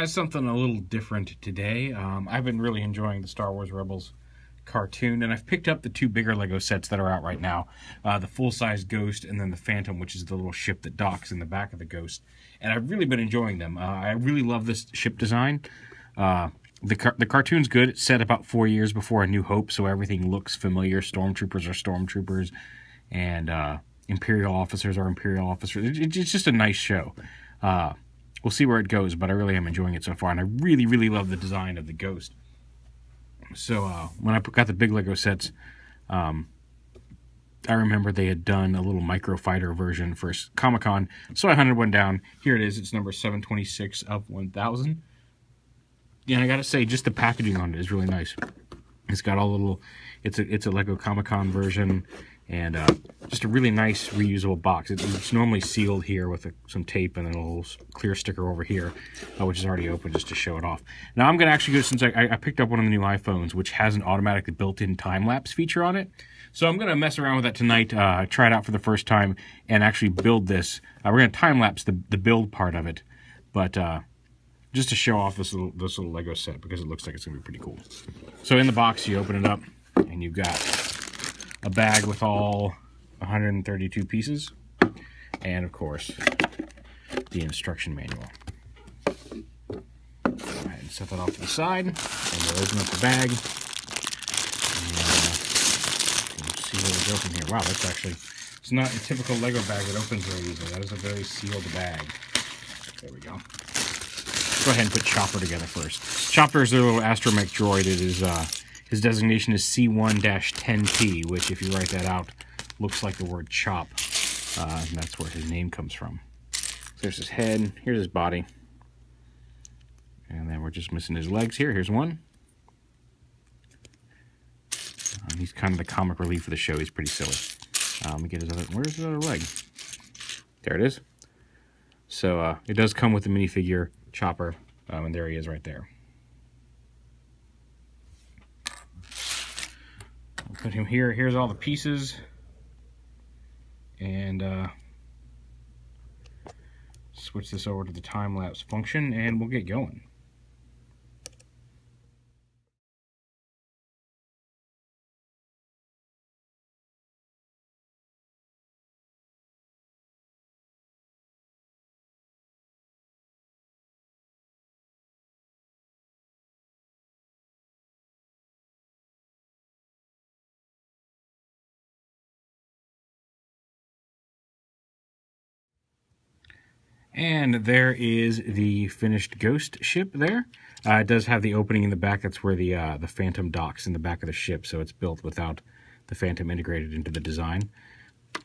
guys, something a little different today. Um, I've been really enjoying the Star Wars Rebels cartoon, and I've picked up the two bigger Lego sets that are out right now uh, the full size Ghost and then the Phantom, which is the little ship that docks in the back of the Ghost. And I've really been enjoying them. Uh, I really love this ship design. Uh, the, car- the cartoon's good. It's set about four years before A New Hope, so everything looks familiar. Stormtroopers are stormtroopers, and uh, Imperial officers are Imperial officers. It, it's just a nice show. We'll see where it goes, but I really am enjoying it so far, and I really, really love the design of the Ghost. So uh, when I got the big Lego sets, um, I remember they had done a little micro fighter version for Comic Con, so I hunted one down. Here it is. It's number 726 of 1000. Yeah, and I gotta say, just the packaging on it is really nice. It's got all the little. It's a it's a Lego Comic Con version and uh, just a really nice reusable box. It's normally sealed here with a, some tape and a little clear sticker over here, uh, which is already open just to show it off. Now I'm going to actually go, since I, I, picked up one of the new iPhones, which has an automatically built-in time-lapse feature on it. So I'm going to mess around with that tonight, uh, try it out for the first time, and actually build this. Uh, we're going to time-lapse the, the build part of it, but uh, just to show off this little, this little Lego set because it looks like it's going to be pretty cool. So in the box, you open it up, and you've got a bag with all 132 pieces, and of course, the instruction manual. And set that off to the side, and we'll open up the bag. And uh, see where we go here. Wow, that's actually, it's not a typical Lego bag that opens very easily. That is a very sealed bag. There we go. Go ahead and put Chopper together first. Chopper is a little astromech droid. It is uh, his designation is C1-10P, which, if you write that out, looks like the word chop. Uh, and that's where his name comes from. So there's his head. Here's his body. And then we're just missing his legs here. Here's one. Um, he's kind of the comic relief of the show. He's pretty silly. Um, let me get his other... Where's his other leg? There it is. So uh, it does come with the minifigure chopper. Um, and there he is right there. Put him here. Here's all the pieces. And uh, switch this over to the time-lapse function and we'll get going. And there is the finished Ghost ship there. Uh, it does have the opening in the back. That's where the uh, the Phantom docks in the back of the ship, so it's built without the Phantom integrated into the design.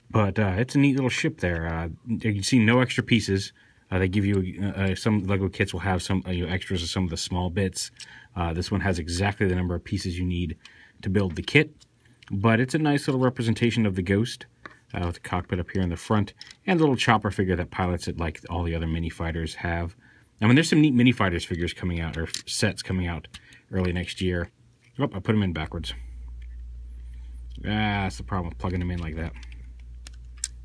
But uh, it's a neat little ship there. Uh, you can see no extra pieces. Uh, they give you uh, some Lego kits will have some you know, extras of some of the small bits. this one has exactly the number of pieces you need to build the kit. But it's a nice little representation of the Ghost uh, with the cockpit up here in the front, and the little chopper figure that pilots it like all the other mini fighters have. I mean, there's some neat mini fighters figures coming out, or sets coming out early next year. Oh, I put them in backwards. Ah, that's the problem with plugging them in like that.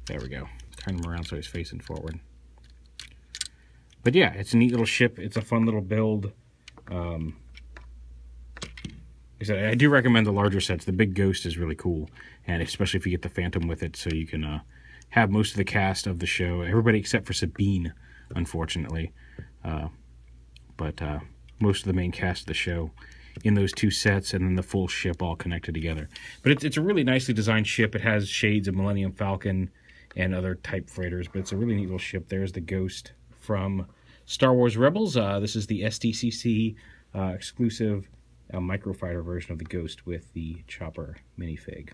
There we go. Turn them around so he's facing forward. But yeah, it's a neat little ship. It's a fun little build. Um, I do recommend the larger sets. The big Ghost is really cool, and especially if you get the Phantom with it, so you can uh, have most of the cast of the show, everybody except for Sabine, unfortunately. Uh, but uh, most of the main cast of the show in those two sets, and then the full ship all connected together. But it's, it's a really nicely designed ship. It has shades of Millennium Falcon and other type freighters, but it's a really neat little ship. There's the Ghost from Star Wars Rebels. Uh, this is the SDCC uh, exclusive a microfighter version of the Ghost with the Chopper minifig.